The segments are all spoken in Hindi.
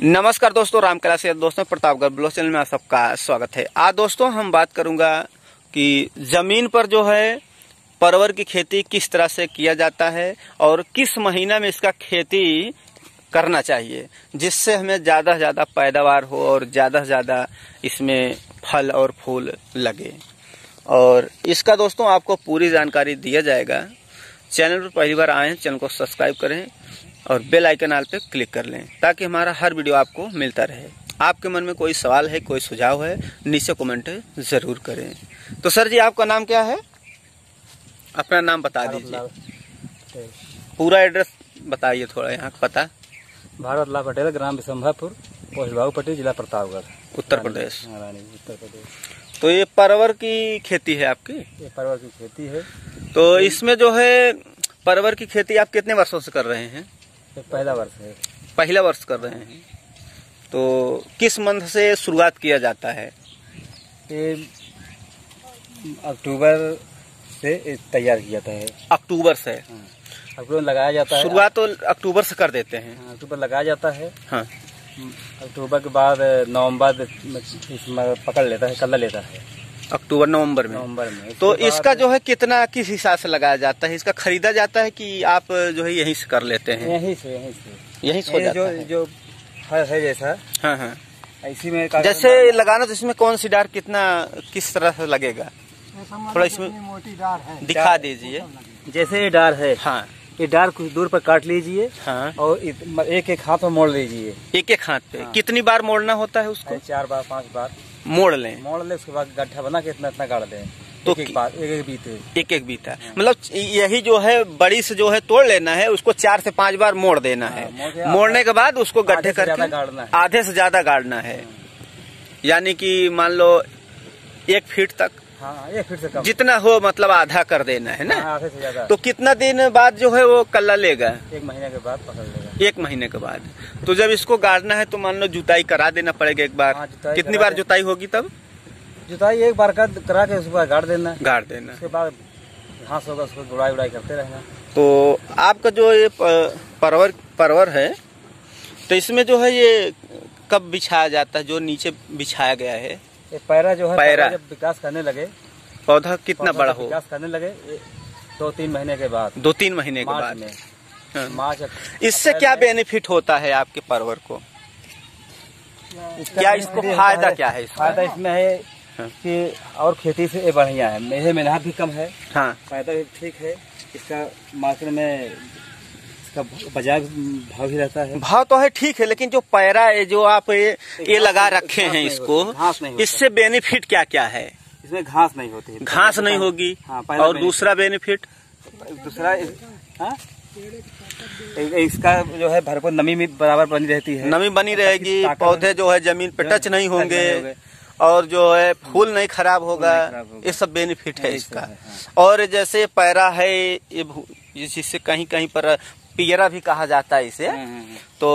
नमस्कार दोस्तों राम कैलाश यादव दोस्तों प्रतापगढ़ ब्लॉग चैनल में आप सबका स्वागत है। आज दोस्तों हम बात करूँगा कि ज़मीन पर जो है, परवर की खेती किस तरह से किया जाता है और किस महीना में इसका खेती करना चाहिए, जिससे हमें ज़्यादा से ज़्यादा पैदावार हो और ज़्यादा से ज़्यादा इसमें फल और फूल लगे। और इसका दोस्तों, आपको पूरी जानकारी दिया जाएगा। चैनल पर पहली बार आए चैनल को सब्सक्राइब करें और बेल आइकन आल पे क्लिक कर लें ताकि हमारा हर वीडियो आपको मिलता रहे। आपके मन में कोई सवाल है कोई सुझाव है नीचे कमेंट ज़रूर करें। तो सर जी आपका नाम क्या है? अपना नाम बता दीजिए। पूरा एड्रेस बताइए थोड़ा यहाँ का पता। भारत लाल पटेल ग्राम विशंभापुर पोस्ट बाबू पटेल जिला प्रतापगढ़। उत्तर प्रदेश। उत्तर प्रदेश। तो ये परवर की खेती है आपकी? ये परवल की खेती है। तो इसमें जो है परवर की खेती आप कितने वर्षों से कर रहे हैं? पहला वर्ष है। पहला वर्ष कर रहे हैं। तो किस मंथ से शुरुआत किया जाता है? ये अक्टूबर से तैयार किया जाता है। अक्टूबर से। हाँ। अक्टूबर लगाया जाता है। शुरुआत तो अक्टूबर से कर देते हैं। हाँ, अक्टूबर लगाया जाता है। हाँ। अक्टूबर के बाद नवंबर इसमें पकड़ लेता है कलर लेता है। अक्टूबर नवंबर में। नवंबर में। तो इसका जो है कितना किस हिसाब से लगाया जाता है? इसका खरीदा जाता है कि आप जो है यहीं से कर लेते हैं? यहीं से यहीं से। यहीं से जो है। जो फल है जैसा। हाँ हाँ। इसी में जैसे लगाना तो इसमें कौन सी डार कितना किस तरह से लगेगा? थोड़ा इसमें मोटी डार है। दिखा दीजिए। जैसे ये डार है हाँ। ये डार कुछ दूर पर काट लीजिए हाँ। और एक एक हाथ में मोड़ लीजिए। एक एक हाथ पे। हाँ। कितनी बार मोड़ना होता है उसको? चार बार पाँच बार। मोड़ लें। मोड़ ले उसके बाद गड्ढा बना के इतना इतना गाड़ दें। तो एक एक एक एक बीते। एक एक बीता मतलब यही जो है बड़ी से जो है तोड़ लेना है उसको चार से पाँच बार मोड़ देना हाँ, है। मोड़ने के बाद उसको गड्ढे करके आधे से ज़्यादा गाड़ना है। यानी कि मान लो एक फीट तक। हाँ एक फीट से कम। जितना हो मतलब आधा कर देना है ना? हाँ, आधे से ज़्यादा। तो कितना दिन बाद जो है वो कल्ला लेगा? एक महीने के बाद पकड़ लेगा। एक महीने के बाद। तो जब इसको गाड़ना है तो मान लो जुताई करा देना पड़ेगा एक बार। हाँ, जुताई कितनी बार जुताई होगी तब? जुताई एक बार कर करा के उसके बाद गाड़ देना। गाड़ देना। उसके बाद घास होगा उसको गुड़ाई उड़ाई करते रहना। तो आपका जो ये परवर परवर है तो इसमें जो है ये कब बिछाया जाता है जो नीचे बिछाया गया है? ये पैरा जो है पैरा। जब विकास करने लगे पौधा कितना पौधा बड़ा हो? विकास करने लगे दो तीन महीने के बाद। दो तीन महीने के बाद। हाँ। इससे क्या बेनिफिट होता है आपके परवर को? क्या इसको फ़ायदा क्या है फ़ायदा इसमें है हाँ। कि और खेती से बढ़िया है। मेरे मेहनत भी कम है। हाँ। फ़ायदा भी ठीक है। इसका मार्केट में इसका बाज़ार भाव भी रहता है। भाव तो है ठीक है लेकिन जो पैरा है जो आप ये, ये लगा रखे हैं इसको। इससे बेनिफिट क्या क्या है? इसमें घास नहीं होती। घास नहीं होगी हाँ, और दूसरा बेनिफिट दूसरा हाँ? इसका जो है भरपूर नमी भी बराबर बनी रहती है नमी बनी रहेगी पौधे जो है ज़मीन पे टच नहीं होंगे। और जो है फूल नहीं खराब होगा। ये सब बेनिफिट है इसका है, हाँ। और जैसे पैरा है ये जिससे कहीं कहीं पर पियरा भी कहा जाता है इसे। तो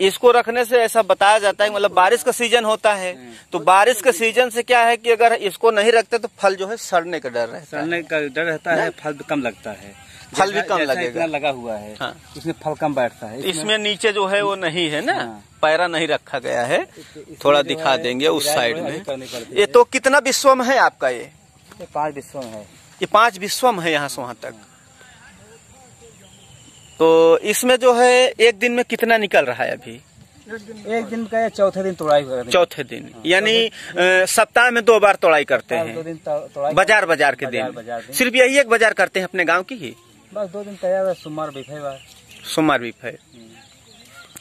इसको रखने से ऐसा बताया जाता है मतलब बारिश का सीज़न होता है। तो बारिश का सीज़न से क्या है कि अगर इसको नहीं रखते तो फल जो है सड़ने का डर रहता है। सड़ने का डर रहता है फल भी कम लगता है। फल भी कम लगेगा। इतना लगा हुआ है हाँ। इसमें फल कम बैठता है। इसमें इसमें नीचे जो है वो नहीं है ना? हाँ। पैरा नहीं रखा गया है। थोड़ा दिखा देंगे उस साइड में। ये तो कितना विश्वम है आपका ये? पाँच विश्व है। ये पाँच विश्वम है यहाँ से वहाँ तक। तो इसमें जो है एक दिन में कितना निकल रहा है अभी? एक दिन का या चौथे दिन तोड़ाई हो चौथे दिन यानी सप्ताह में दो बार तोड़ाई करते दो हैं। दिन तो- तोड़ाई बाज़ार बाज़ार के दिन। सिर्फ़ यही एक बाज़ार करते हैं अपने गाँव की ही? बस दो दिन तैयार है सोमवार बिफे सोमवार बीफे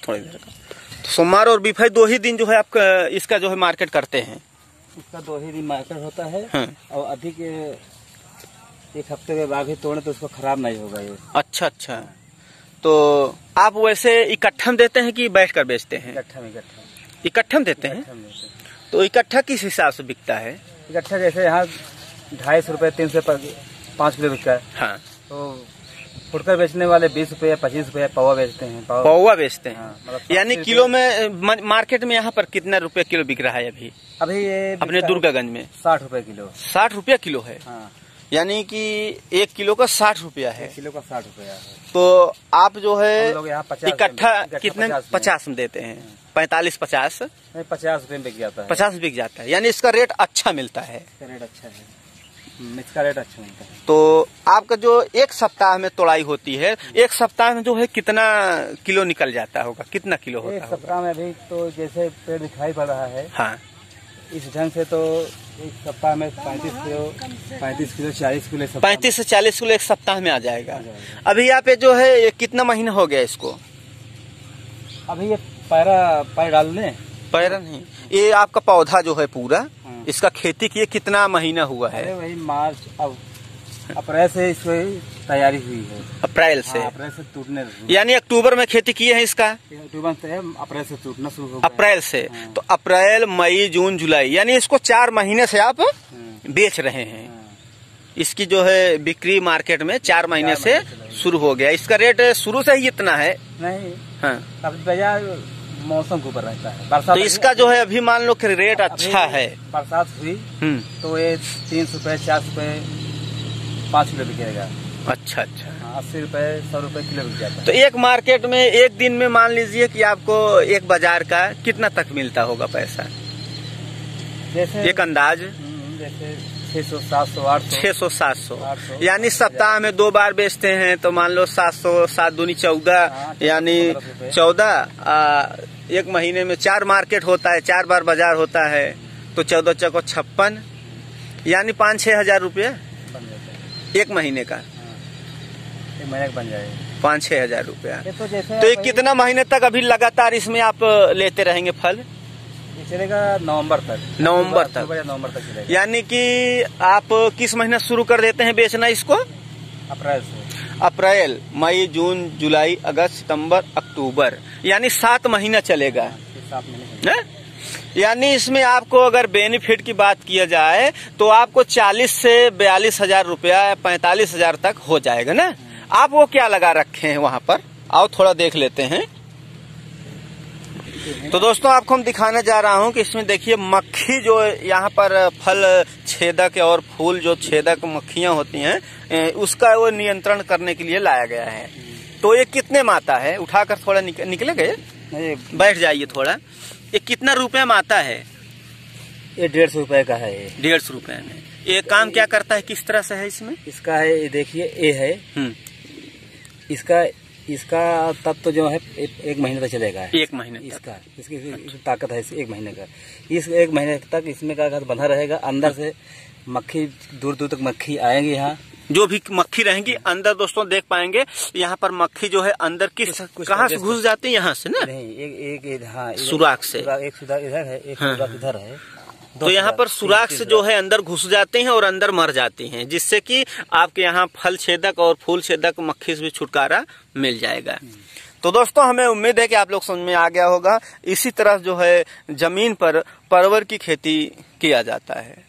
थोड़ी देर का। तो सोमवार और बीफे दो ही दिन जो है आपका इसका जो है मार्केट करते हैं। उसका दो ही दिन मार्केट होता है। हाँ। और अधिक एक हफ़्ते के बाद भी तोड़े तो उसको खराब नहीं होगा ये। अच्छा अच्छा। तो आप वैसे इकट्ठा में देते हैं कि बैठ कर बेचते हैं? इकट्ठा में इकट्ठा इकट्ठा देते हैं। तो इकट्ठा किस हिसाब से बिकता है? इकट्ठा जैसे यहाँ ढाई सौ रुपये तीन सौ पाँच किलो बिकता है। हाँ। तो फुटकर बेचने वाले बीस रुपये पच्चीस रुपये पौवा बेचते हैं। पौवा बेचते हैं। हाँ, मतलब यानी किलो में मार्केट में यहाँ पर कितना रुपए किलो बिक रहा है अभी? अभी ये अपने दुर्गागंज में। साठ रुपये किलो। साठ रुपया किलो है। हाँ। यानी कि एक किलो का साठ रुपया है। किलो का साठ रुपया है। तो आप जो है हम लोग यहाँ 50 इकट्ठा कितने पचास में। देते हैं? पैंतालीस पचास? पचास रुपये में बिक जाता है। पचास बिक जाता है। यानी इसका रेट अच्छा मिलता है। इसका रेट अच्छा है। हम्म, इसका रेट अच्छा मिलता है। तो आपका जो एक सप्ताह में तोड़ाई होती है एक सप्ताह में जो है कितना किलो निकल जाता होगा? कितना किलो होता होगा? सप्ताह में अभी तो जैसे पेड़ दिखाई पड़ रहा है हाँ। इस ढंग से तो एक सप्ताह में पैंतीस किलो पैंतीस किलो चालीस किलो पैंतीस से चालीस किलो एक सप्ताह में आ जाएगा। अभी यहाँ पे जो है ये कितना महीना हो गया इसको? अभी ये पैरा पैर डाल लें पैरा नहीं ये आपका पौधा जो है पूरा हाँ। इसका खेती किए कितना महीना हुआ है? वही मार्च अब अप्रैल से इसकी तैयारी हुई है। अप्रैल से। हाँ, अप्रैल से टूटने यानी अक्टूबर में खेती किए हैं इसका? अक्टूबर से अप्रैल से टूटना शुरू हो अप्रैल से। हाँ। तो अप्रैल मई जून जुलाई यानी इसको चार महीने से आप हाँ, बेच रहे हैं। हाँ। इसकी जो है बिक्री मार्केट में चार महीने से। शुरू हो गया। इसका रेट शुरू से ही इतना है। नहीं। हाँ। अब बाज़ार मौसम के ऊपर रहता है। बरसात तो इसका जो है अभी मान लो कि रेट अच्छा है। बरसात हुई हम्म। तो ये तीन सौ रुपये चार सौ रुपये पाँच किलो बिकेगा। अच्छा अच्छा। हाँ, अस्सी रुपये सौ रुपये किलो बिक जाता है। तो एक मार्केट में एक दिन में मान लीजिए कि आपको एक बाज़ार का कितना तक मिलता होगा पैसा? जैसे एक अंदाज। हम्म, जैसे छह सौ सात सौ आठ छह सौ सात सौ। यानी सप्ताह में दो बार बेचते हैं तो मान लो सात सौ सात दूनी चौदह हाँ, यानी चौदह एक महीने में चार मार्केट होता है चार बार बाज़ार होता है तो चौदह चौको छप्पन यानी पाँच छह हज़ार रुपये है। एक महीने का। महीने बन जाएगा। पाँच छह हज़ार रूपया। तो तो ये कितना महीने तक अभी लगातार इसमें आप लेते रहेंगे फल? चलेगा नवंबर तक। नवंबर तक। नवंबर तक चलेगा। यानी कि आप किस महीना शुरू कर देते हैं बेचना इसको? अप्रैल से। अप्रैल मई जून जुलाई अगस्त सितंबर अक्टूबर। यानी सात महीना चलेगा। सात महीने है? यानी इसमें आपको अगर बेनिफिट की बात किया जाए तो आपको 40 से बयालीस हज़ार रुपया पैंतालीस हज़ार तक हो जाएगा ना? आप वो क्या लगा रखे हैं वहाँ पर? आओ थोड़ा देख लेते हैं। तो दोस्तों आपको हम दिखाने जा रहा हूँ कि इसमें देखिए मक्खी जो यहाँ पर फल छेदक और फूल जो छेदक मक्खियाँ होती हैं उसका वो नियंत्रण करने के लिए लाया गया है। तो ये कितने में आता है? उठाकर थोड़ा निक, निकले गए बैठ जाइए थोड़ा। ये कितना रुपए में आता है? ये डेढ़ सौ रुपए का है डेढ़ सौ रुपए में। ये काम क्या करता है? किस तरह से है इसमें? इसका है देखिए ए है। हम्म, इसका इसका तब तो जो है एक, एक महीने तक चलेगा। एक महीने इसका इसकी इसकी ताकत है इस एक महीने का। इस एक महीने तक इसमें क्या कहते बंधा रहेगा अंदर से मक्खी दूर दूर तक मक्खी आएँगी यहाँ। जो भी मक्खी रहेंगी अंदर दोस्तों देख पाएँगे यहाँ पर मक्खी जो है अंदर किस कहाँ से घुस जाती है यहाँ से ना? नहीं एक एक, हाँ सुराख से। एक सुराख इधर है एक हाँ, सुराख हाँ। इधर है। तो यहाँ पर सुराख से जो है अंदर घुस जाते हैं और अंदर मर जाते हैं जिससे कि आपके यहाँ फल छेदक और फूल छेदक मक्खी से भी छुटकारा मिल जाएगा। तो दोस्तों हमें उम्मीद है कि आप लोग समझ में आ गया होगा इसी तरह जो है ज़मीन पर परवर की खेती किया जाता है।